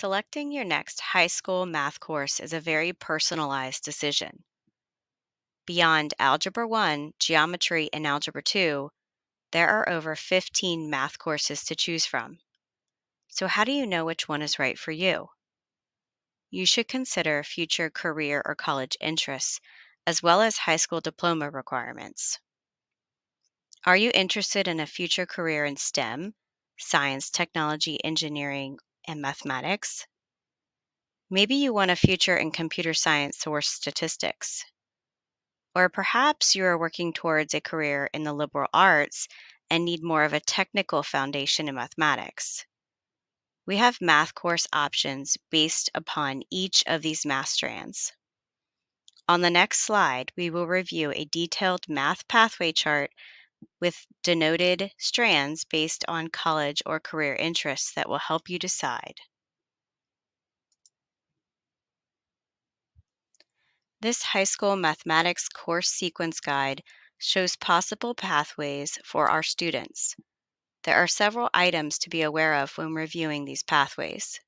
Selecting your next high school math course is a very personalized decision. Beyond Algebra 1, Geometry, and Algebra 2, there are over 15 math courses to choose from. So, how do you know which one is right for you? You should consider future career or college interests, as well as high school diploma requirements. Are you interested in a future career in STEM, science, technology, engineering, and mathematics? Maybe you want a future in computer science or statistics. Or perhaps you are working towards a career in the liberal arts and need more of a technical foundation in mathematics. We have math course options based upon each of these math strands. On the next slide, we will review a detailed math pathway chart with denoted strands based on college or career interests that will help you decide. This high school mathematics course sequence guide shows possible pathways for our students. There are several items to be aware of when reviewing these pathways.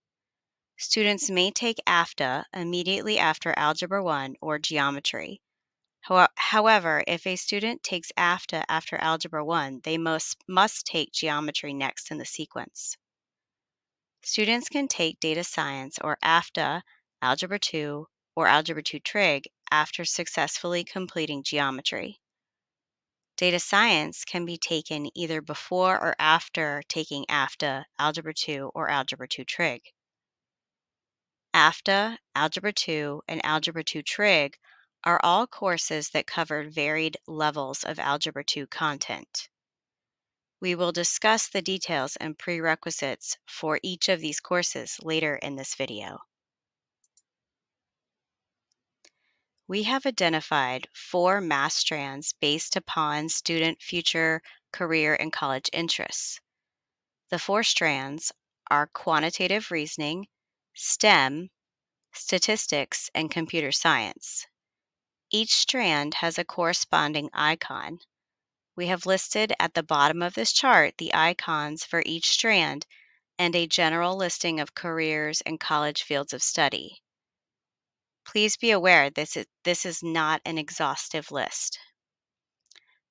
Students may take AFDA immediately after Algebra 1 or Geometry. However, if a student takes AFDA after Algebra 1, they must, must take Geometry next in the sequence. Students can take Data Science or AFDA, Algebra 2, or Algebra 2 Trig after successfully completing Geometry. Data science can be taken either before or after taking AFDA, Algebra 2, or Algebra 2 Trig. AFDA, Algebra 2, and Algebra 2 Trig are all courses that cover varied levels of Algebra 2 content. We will discuss the details and prerequisites for each of these courses later in this video. we have identified four math strands based upon student future career and college interests. The four strands are quantitative reasoning, STEM, statistics, and computer science. Each strand has a corresponding icon. We have listed at the bottom of this chart the icons for each strand and a general listing of careers and college fields of study. Please be aware this is, this is not an exhaustive list.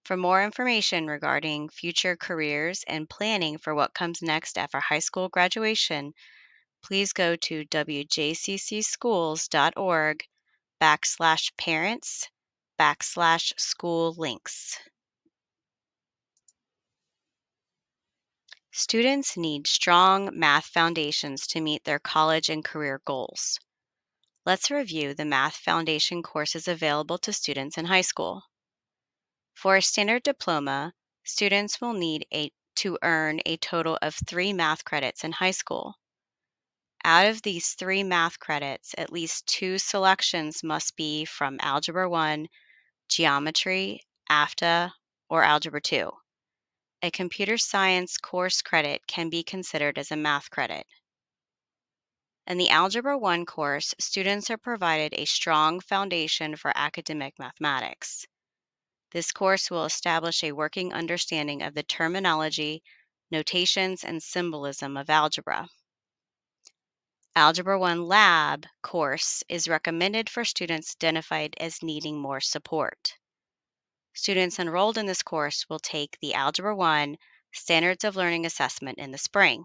For more information regarding future careers and planning for what comes next after high school graduation, please go to wjccschools.org backslash parents backslash school links. Students need strong math foundations to meet their college and career goals. Let's review the Math Foundation courses available to students in high school. For a standard diploma, students will need a, to earn a total of three math credits in high school. Out of these three math credits, at least two selections must be from Algebra 1, Geometry, AFDA, or Algebra 2. A computer science course credit can be considered as a math credit. In the Algebra 1 course, students are provided a strong foundation for academic mathematics. This course will establish a working understanding of the terminology, notations, and symbolism of algebra. Algebra 1 Lab course is recommended for students identified as needing more support. Students enrolled in this course will take the Algebra 1 Standards of Learning Assessment in the spring.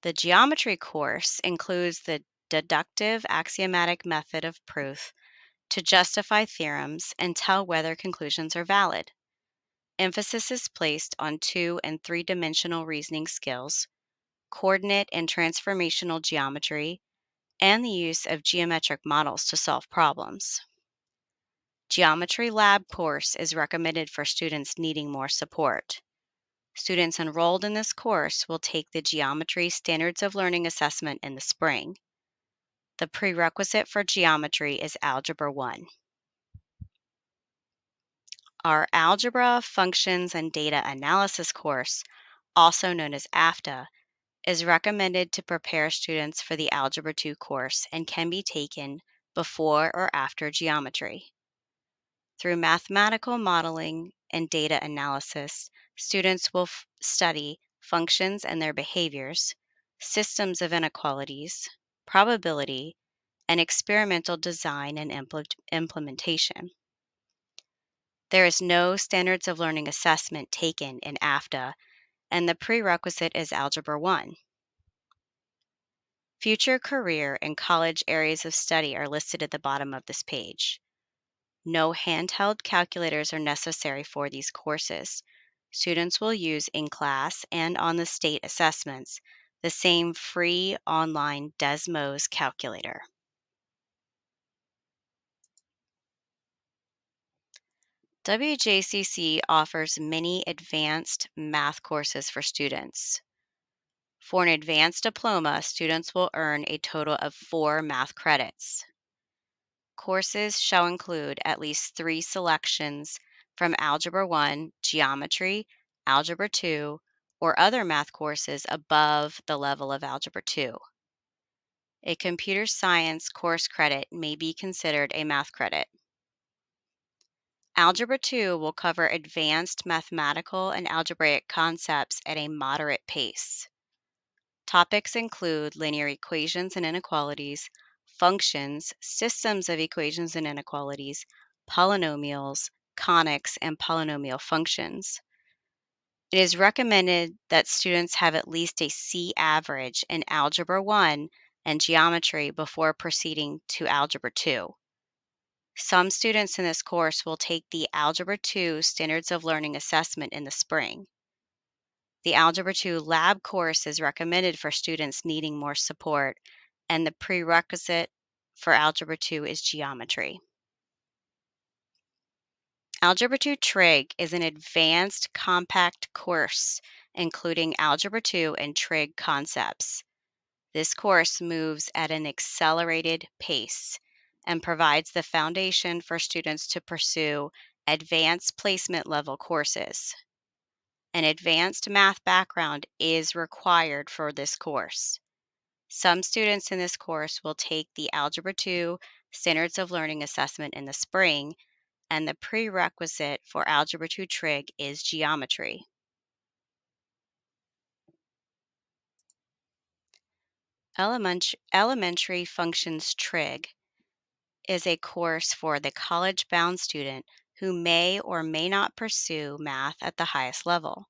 The geometry course includes the deductive axiomatic method of proof to justify theorems and tell whether conclusions are valid. Emphasis is placed on two and three dimensional reasoning skills, coordinate and transformational geometry, and the use of geometric models to solve problems. Geometry Lab course is recommended for students needing more support. Students enrolled in this course will take the Geometry Standards of Learning Assessment in the spring. The prerequisite for geometry is Algebra 1. Our Algebra, Functions, and Data Analysis course, also known as AFDA, is recommended to prepare students for the Algebra 2 course and can be taken before or after geometry. Through mathematical modeling and data analysis, students will study functions and their behaviors, systems of inequalities, probability, and experimental design and impl- implementation. There is no standards of learning assessment taken in AFDA, and the prerequisite is Algebra 1. Future career and college areas of study are listed at the bottom of this page. No handheld calculators are necessary for these courses. Students will use in class and on the state assessments the same free online Desmos calculator. WJCC offers many advanced math courses for students. For an advanced diploma, students will earn a total of four math credits. Courses shall include at least three selections from Algebra 1, Geometry, Algebra 2, or other math courses above the level of Algebra 2. A computer science course credit may be considered a math credit. Algebra 2 will cover advanced mathematical and algebraic concepts at a moderate pace. Topics include linear equations and inequalities, functions, systems of equations and inequalities, polynomials, conics, and polynomial functions. It is recommended that students have at least a C average in Algebra 1 and Geometry before proceeding to Algebra 2. Some students in this course will take the Algebra 2 Standards of Learning assessment in the spring. The Algebra 2 lab course is recommended for students needing more support, and the prerequisite for Algebra 2 is geometry. Algebra 2 Trig is an advanced compact course including Algebra 2 and Trig concepts. This course moves at an accelerated pace and provides the foundation for students to pursue advanced placement level courses. An advanced math background is required for this course. Some students in this course will take the Algebra 2 Standards of Learning assessment in the spring and the prerequisite for Algebra 2 Trig is geometry. Elementary, elementary Functions Trig is a course for the college bound student who may or may not pursue math at the highest level.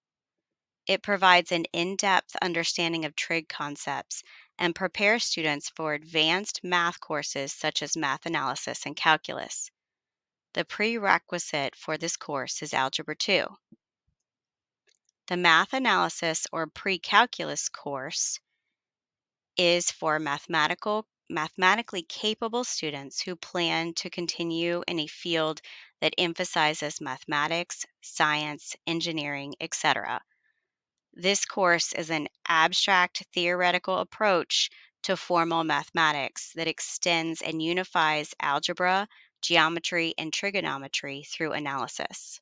It provides an in depth understanding of trig concepts and prepares students for advanced math courses such as math analysis and calculus. The prerequisite for this course is Algebra 2. The Math Analysis or Pre-Calculus course is for mathematical mathematically capable students who plan to continue in a field that emphasizes mathematics, science, engineering, etc. This course is an abstract theoretical approach to formal mathematics that extends and unifies algebra, geometry, and trigonometry through analysis.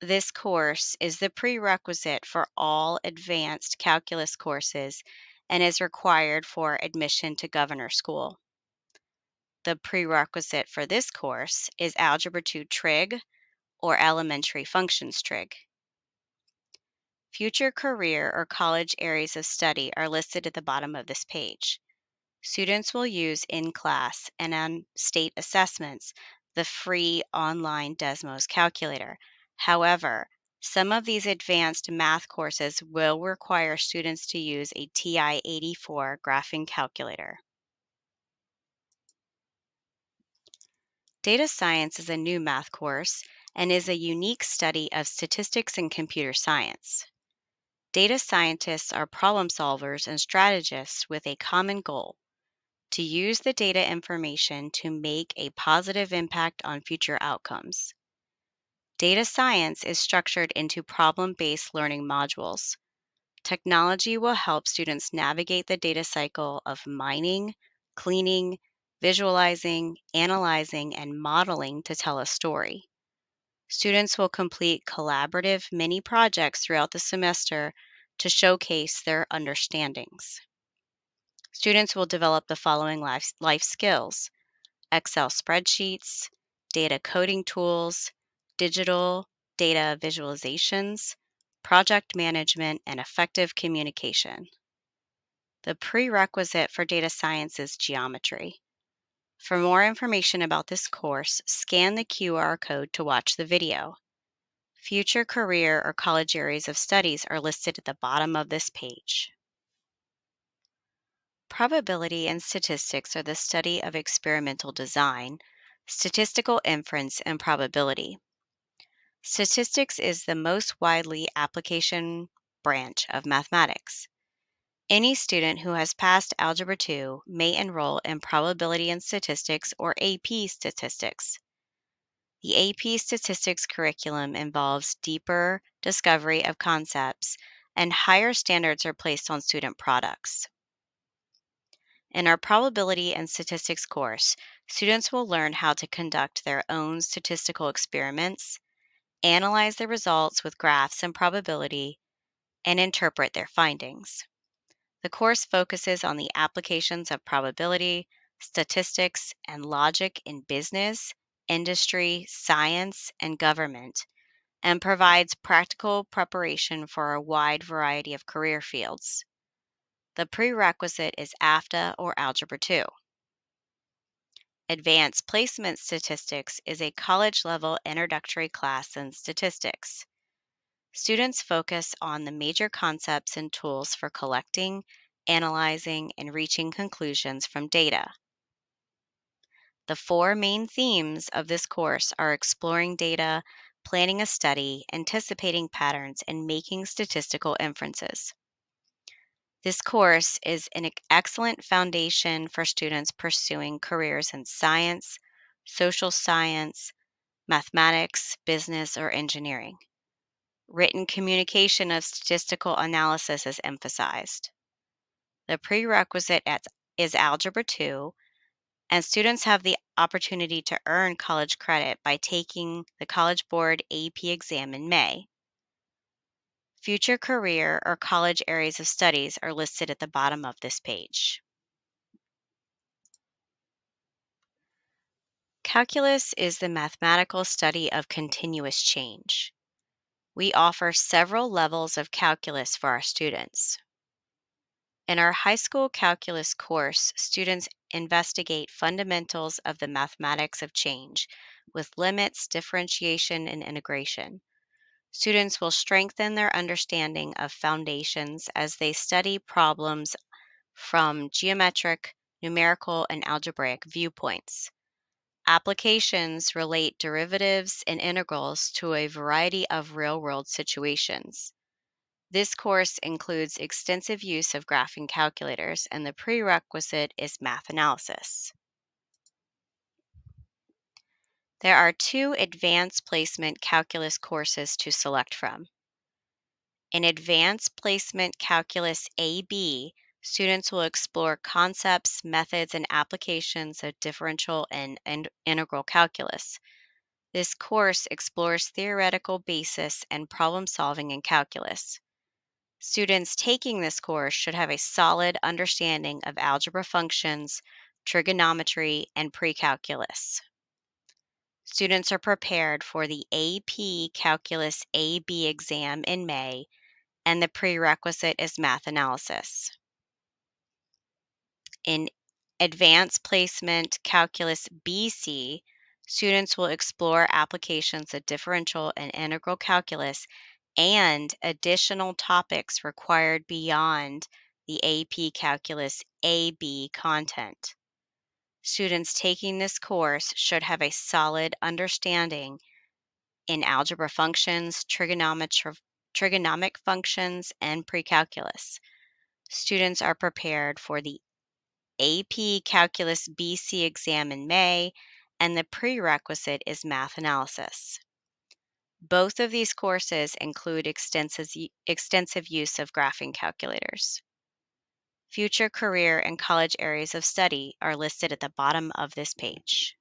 This course is the prerequisite for all advanced calculus courses and is required for admission to Governor School. The prerequisite for this course is Algebra 2 Trig or Elementary Functions Trig. Future career or college areas of study are listed at the bottom of this page. Students will use in class and on state assessments the free online Desmos calculator. However, some of these advanced math courses will require students to use a TI-84 graphing calculator. Data science is a new math course and is a unique study of statistics and computer science. Data scientists are problem solvers and strategists with a common goal to use the data information to make a positive impact on future outcomes. Data science is structured into problem based learning modules. Technology will help students navigate the data cycle of mining, cleaning, visualizing, analyzing, and modeling to tell a story. Students will complete collaborative mini projects throughout the semester to showcase their understandings. Students will develop the following life, life skills Excel spreadsheets, data coding tools, digital data visualizations, project management, and effective communication. The prerequisite for data science is geometry. For more information about this course, scan the QR code to watch the video. Future career or college areas of studies are listed at the bottom of this page. Probability and statistics are the study of experimental design, statistical inference, and probability. Statistics is the most widely application branch of mathematics. Any student who has passed Algebra 2 may enroll in Probability and Statistics or AP Statistics. The AP Statistics curriculum involves deeper discovery of concepts and higher standards are placed on student products. In our Probability and Statistics course, students will learn how to conduct their own statistical experiments, analyze the results with graphs and probability, and interpret their findings. The course focuses on the applications of probability, statistics, and logic in business, industry, science, and government, and provides practical preparation for a wide variety of career fields. The prerequisite is AFDA or Algebra 2. Advanced Placement Statistics is a college level introductory class in statistics. Students focus on the major concepts and tools for collecting, analyzing, and reaching conclusions from data. The four main themes of this course are exploring data, planning a study, anticipating patterns, and making statistical inferences. This course is an excellent foundation for students pursuing careers in science, social science, mathematics, business, or engineering. Written communication of statistical analysis is emphasized. The prerequisite is Algebra 2, and students have the opportunity to earn college credit by taking the College Board AP exam in May. Future career or college areas of studies are listed at the bottom of this page. Calculus is the mathematical study of continuous change. We offer several levels of calculus for our students. In our high school calculus course, students investigate fundamentals of the mathematics of change with limits, differentiation, and integration. Students will strengthen their understanding of foundations as they study problems from geometric, numerical, and algebraic viewpoints. Applications relate derivatives and integrals to a variety of real world situations. This course includes extensive use of graphing calculators, and the prerequisite is math analysis. There are two advanced placement calculus courses to select from. In Advanced Placement Calculus AB, students will explore concepts, methods, and applications of differential and, and integral calculus. This course explores theoretical basis and problem solving in calculus. Students taking this course should have a solid understanding of algebra functions, trigonometry, and precalculus. Students are prepared for the AP Calculus AB exam in May, and the prerequisite is math analysis. In Advanced Placement Calculus BC, students will explore applications of differential and integral calculus and additional topics required beyond the AP Calculus AB content. Students taking this course should have a solid understanding in algebra functions, trigonometric functions, and precalculus. Students are prepared for the AP Calculus BC exam in May, and the prerequisite is math analysis. Both of these courses include extensive, extensive use of graphing calculators. Future career and college areas of study are listed at the bottom of this page.